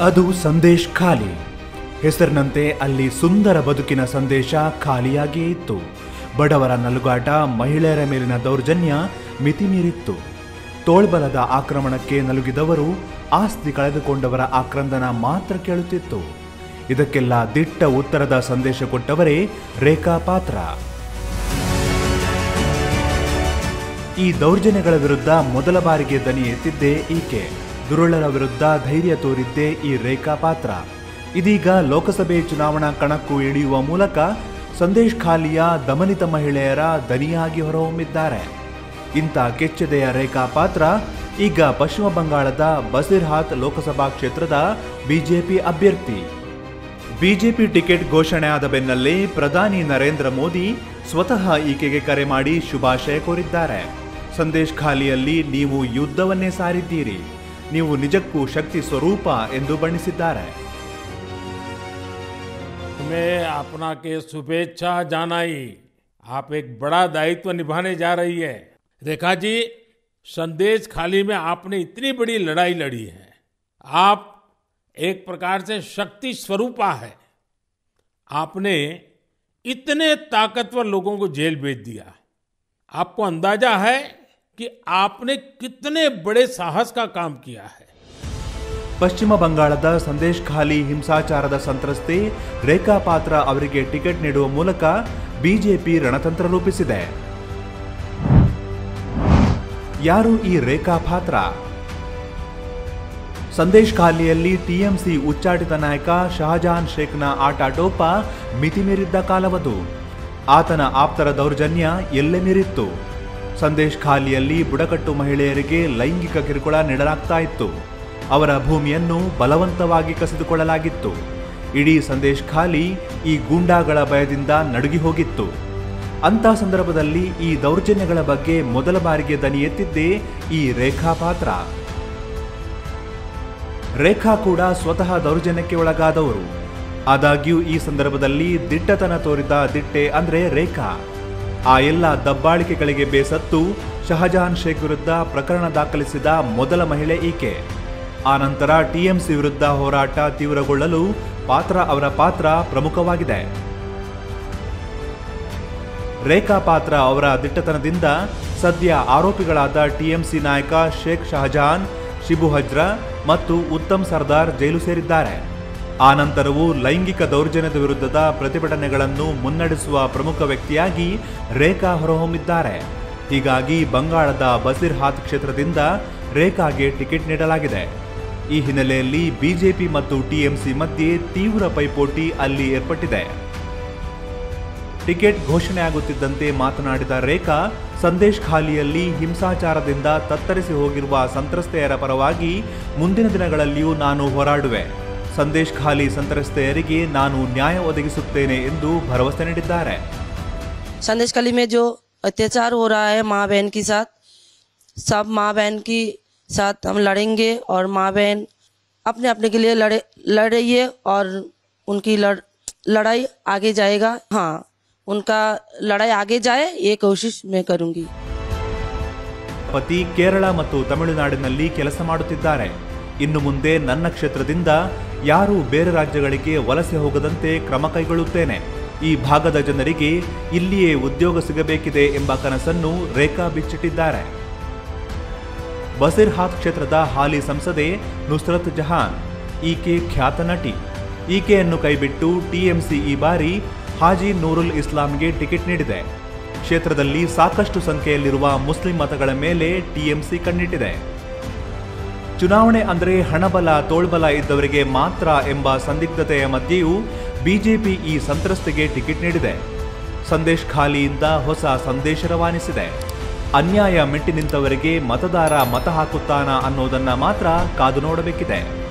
ಅದು ಸಂದೇಶ್ ಖಾಲಿ. ಹೆಸರಿನಂತೆ ಅಲ್ಲಿ ಸುಂದರ ಬದುಕಿನ ಸಂದೇಶ ಖಾಲಿಯಾಗಿಯೇ ಇತ್ತು. ಬಡವರ ನಲುಗಾಟ, ಮಹಿಳೆಯರ ಮೇಲಿನ ದೌರ್ಜನ್ಯ ಮಿತಿಮೀರಿತ್ತು. ತೋಳ್ಬಲದ ಆಕ್ರಮಣಕ್ಕೆ ನಲುಗಿದವರು, ಆಸ್ತಿ ಕಳೆದುಕೊಂಡವರ ಆಕ್ರಂದನ ಮಾತ್ರ ಕೇಳುತ್ತಿತ್ತು. ಇದಕ್ಕೆಲ್ಲ ದಿಟ್ಟ ಉತ್ತರದ ಸಂದೇಶ ಕೊಟ್ಟವರೇ ರೇಖಾ ಪಾತ್ರ. ಈ ದೌರ್ಜನ್ಯಗಳ ವಿರುದ್ಧ ಮೊದಲ ಬಾರಿಗೆ ದನಿ ಎತ್ತಿದ್ದೇ ಈಕೆ. ದುರುಳರ ವಿರುದ್ಧ ಧೈರ್ಯ ತೋರಿದ್ದೇ ಈ ರೇಖಾ ಪಾತ್ರ ಇದೀಗ ಲೋಕಸಭೆ ಚುನಾವಣಾ ಕಣಕ್ಕು ಇಳಿಯುವ ಮೂಲಕ ಸಂದೇಶ್ ಖಾಲಿಯ ದಮನಿತ ಮಹಿಳೆಯರ ದನಿಯಾಗಿ ಹೊರಹೊಮ್ಮಿದ್ದಾರೆ. ಇಂಥ ಕೆಚ್ಚದೆಯ ರೇಖಾ ಪಾತ್ರ ಈಗ ಪಶ್ಚಿಮ ಬಂಗಾಳದ ಬಸಿರ್ಹಾತ್ ಲೋಕಸಭಾ ಕ್ಷೇತ್ರದ ಬಿಜೆಪಿ ಅಭ್ಯರ್ಥಿ. ಬಿಜೆಪಿ ಟಿಕೆಟ್ ಘೋಷಣೆ ಆದ ಬೆನ್ನಲ್ಲೇ ಪ್ರಧಾನಿ ನರೇಂದ್ರ ಮೋದಿ ಸ್ವತಃ ಈಕೆಗೆ ಕರೆ ಮಾಡಿ ಶುಭಾಶಯ ಕೋರಿದ್ದಾರೆ. ಸಂದೇಶ್ ಖಾಲಿಯಲ್ಲಿ ನೀವು ಯುದ್ಧವನ್ನೇ ಸಾರಿದ್ದೀರಿ. ನೀವು ನಿಜಕ್ಕೂ ಶಕ್ತಿ ಸ್ವರೂಪ ಎಂದು ಬಣ್ಣಿಸಿದ್ದಾರೆ मैं अपना के शुभेच्छा जानाई आप एक बड़ा दायित्व निभाने जा रही है रेखा जी संदेश खाली में आपने इतनी बड़ी लड़ाई लड़ी है आप एक प्रकार से शक्ति स्वरूपा है आपने इतने ताकतवर लोगों को जेल भेज दिया आपको अंदाजा है कि आपने कितने बड़े साहस का काम किया है ಪಶ್ಚಿಮ ಬಂಗಾಳದ ಸಂದೇಶ್ ಖಾಲಿ ಹಿಂಸಾಚಾರದ ಸಂತ್ರಸ್ತೆ ರೇಖಾ ಪಾತ್ರ ಅವರಿಗೆ ಟಿಕೆಟ್ ನೀಡುವ ಮೂಲಕ ಬಿಜೆಪಿ ರಣತಂತ್ರ ರೂಪಿಸಿದೆ ಯಾರು ಈ ರೇಖಾ ಪಾತ್ರ ಸಂದೇಶ್ ಖಾಲಿಯಲ್ಲಿ ಟಿಎಂಸಿ ಉಚ್ಚಾಟಿತ ನಾಯಕ ಶಹಜಾನ್ ಶೇಖ್ನ ಆಟಾಟೋಪ ಮಿತಿಮೀರಿದ್ದ ಕಾಲವದು ಆತನ ಆಪ್ತರ ದೌರ್ಜನ್ಯ ಎಲ್ಲೆ ಮೀರಿತ್ತು ಸಂದೇಶ್ ಖಾಲಿಯಲ್ಲಿ ಬುಡಕಟ್ಟು ಮಹಿಳೆಯರಿಗೆ ಲೈಂಗಿಕ ಕಿರುಕುಳ ನೀಡಲಾಗ್ತಾ ಇತ್ತು. ಅವರ ಭೂಮಿಯನ್ನು ಬಲವಂತವಾಗಿ ಕಸಿದುಕೊಳ್ಳಲಾಗಿತ್ತು. ಇಡೀ ಸಂದೇಶ್ ಖಾಲಿ ಈ ಗೂಂಡಾಗಳ ಭಯದಿಂದ ನಡುಗಿ ಹೋಗಿತ್ತು. ಅಂಥ ಸಂದರ್ಭದಲ್ಲಿ ಈ ದೌರ್ಜನ್ಯಗಳ ಬಗ್ಗೆ ಮೊದಲ ಬಾರಿಗೆ ದನಿ ಎತ್ತಿದ್ದೇ ಈ ರೇಖಾ ಪಾತ್ರ. ರೇಖಾ ಕೂಡ ಸ್ವತಃ ದೌರ್ಜನ್ಯಕ್ಕೆ ಒಳಗಾದವರು. ಆದಾಗ್ಯೂ ಈ ಸಂದರ್ಭದಲ್ಲಿ ದಿಟ್ಟತನ ತೋರಿದ ದಿಟ್ಟೆ ಅಂದ್ರೆ ರೇಖಾ. ಆ ಎಲ್ಲ ದಬ್ಬಾಳಿಕೆಗಳಿಗೆ ಬೇಸತ್ತು ಶಹಜಹಾನ್ ಶೇಖ್ ವಿರುದ್ಧ ಪ್ರಕರಣ ದಾಖಲಿಸಿದ ಮೊದಲ ಮಹಿಳೆ ಈಕೆ. ಆನಂತರ ಟಿಎಂಸಿ ವಿರುದ್ಧ ಹೋರಾಟ ತೀವ್ರಗೊಳ್ಳಲು ಪಾತ್ರ ಅವರ ಪಾತ್ರ ಪ್ರಮುಖವಾಗಿದೆ. ರೇಖಾ ಪಾತ್ರ ಅವರ ದಿಟ್ಟತನದಿಂದ ಸದ್ಯ ಆರೋಪಿಗಳಾದ ಟಿಎಂಸಿ ನಾಯಕ ಶೇಖ್ ಶಹಜಹಾನ್ ಶಿಬು ಹಜ್ರಾ ಮತ್ತು ಉತ್ತಮ್ ಸರ್ದಾರ್ ಜೈಲು ಸೇರಿದ್ದಾರೆ. ಆನಂತರವೂ ಲೈಂಗಿಕ ದೌರ್ಜನ್ಯದ ವಿರುದ್ಧದ ಪ್ರತಿಭಟನೆಗಳನ್ನು ಮುನ್ನಡೆಸುವ ಪ್ರಮುಖ ವ್ಯಕ್ತಿಯಾಗಿ ರೇಖಾ ಹೊರಹೊಮ್ಮಿದ್ದಾರೆ. ಹೀಗಾಗಿ ಬಂಗಾಳದ ಬಸಿರ್ಹಾತ್ ಕ್ಷೇತ್ರದಿಂದ ರೇಖಾಗೆ ಟಿಕೆಟ್ ನೀಡಲಾಗಿದೆ. ಈ ಹಿನ್ನೆಲೆಯಲ್ಲಿ ಬಿಜೆಪಿ ಮತ್ತು ಟಿಎಂಸಿ ಮಧ್ಯೆ ತೀವ್ರ ಪೈಪೋಟಿ ಅಲ್ಲಿ ಏರ್ಪಟ್ಟಿದೆ. ಟಿಕೆಟ್ ಘೋಷಣೆಯಾಗುತ್ತಿದ್ದಂತೆ ಮಾತನಾಡಿದ ರೇಖಾ, ಸಂದೇಶ್ ಖಾಲಿಯಲ್ಲಿ ಹಿಂಸಾಚಾರದಿಂದ ತತ್ತರಿಸಿ ಹೋಗಿರುವ ಸಂತ್ರಸ್ತೆಯರ ಪರವಾಗಿ ಮುಂದಿನ ದಿನಗಳಲ್ಲಿಯೂ ನಾನು ಹೋರಾಡುವೆ. ಸಂದೇಶ್ ಖಾಲಿ ಸಂತ್ರಸ್ತೆಯರಿಗೆ ನಾನು ನ್ಯಾಯ ಒದಗಿಸುತ್ತೇನೆ ಎಂದು ಭರವಸೆ ನೀಡಿದ್ದಾರೆ संदेश कली में जो अत्याचार हो रहा है माँ बहन के साथ सब माँ बहन की साथ हम लड़ेंगे और माँ बहन अपने अपने के लिए लड़े लड़ रही है और उनकी लड़ लड़ाई आगे जाएगा हाँ उनका लड़ाई आगे जाए ये कोशिश मैं करूँगी ಪತಿ ಕೇರಳ ಮತ್ತು ತಮಿಳುನಾಡಿನಲ್ಲಿ ಕೆಲಸ ಮಾಡುತ್ತಿದ್ದಾರೆ ಇನ್ನು ಮುಂದೆ ನನ್ನ ಕ್ಷೇತ್ರದಿಂದ ಯಾರೂ ಬೇರೆ ರಾಜ್ಯಗಳಿಗೆ ವಲಸೆ ಹೋಗದಂತೆ ಕ್ರಮ ಕೈಗೊಳ್ಳುತ್ತೇನೆ. ಈ ಭಾಗದ ಜನರಿಗೆ ಇಲ್ಲಿಯೇ ಉದ್ಯೋಗ ಸಿಗಬೇಕಿದೆ ಎಂಬ ಕನಸನ್ನು ರೇಖಾ ಬಿಚ್ಚಿಟ್ಟಿದ್ದಾರೆ. ಬಸಿರ್ಹಾತ್ ಕ್ಷೇತ್ರದ ಹಾಲಿ ಸಂಸದೆ ನುಸ್ರತ್ ಜಹಾನ್, ಈಕೆ ಖ್ಯಾತ ನಟಿ. ಈಕೆಯನ್ನು ಕೈಬಿಟ್ಟು ಟಿಎಂಸಿ ಈ ಬಾರಿ ಹಾಜಿ ನೂರುಲ್ ಇಸ್ಲಾಂಗೆ ಟಿಕೆಟ್ ನೀಡಿದೆ. ಕ್ಷೇತ್ರದಲ್ಲಿ ಸಾಕಷ್ಟು ಸಂಖ್ಯೆಯಲ್ಲಿರುವ ಮುಸ್ಲಿಂ ಮತಗಳ ಮೇಲೆ ಟಿಎಂಸಿ ಕಣ್ಣಿಟ್ಟಿದೆ. ಚುನಾವಣೆ ಅಂದರೆ ಹಣಬಲ, ತೋಳ್ಬಲ ಇದ್ದವರಿಗೆ ಮಾತ್ರ ಎಂಬ ಸಂದಿಗ್ಧತೆಯ ಮಧ್ಯೆಯೂ ಬಿಜೆಪಿ ಈ ಸಂತ್ರಸ್ತೆಗೆ ಟಿಕೆಟ್ ನೀಡಿದೆ. ಸಂದೇಶ್ ಖಾಲಿಯಿಂದ ಹೊಸ ಸಂದೇಶ ರವಾನಿಸಿದೆ. ಅನ್ಯಾಯ ಮೆಟ್ಟಿ ನಿಂತವರಿಗೆ ಮತದಾರ ಮತ ಹಾಕುತ್ತಾನಾ ಅನ್ನೋದನ್ನ ಮಾತ್ರ ಕಾದು ನೋಡಬೇಕಿದೆ.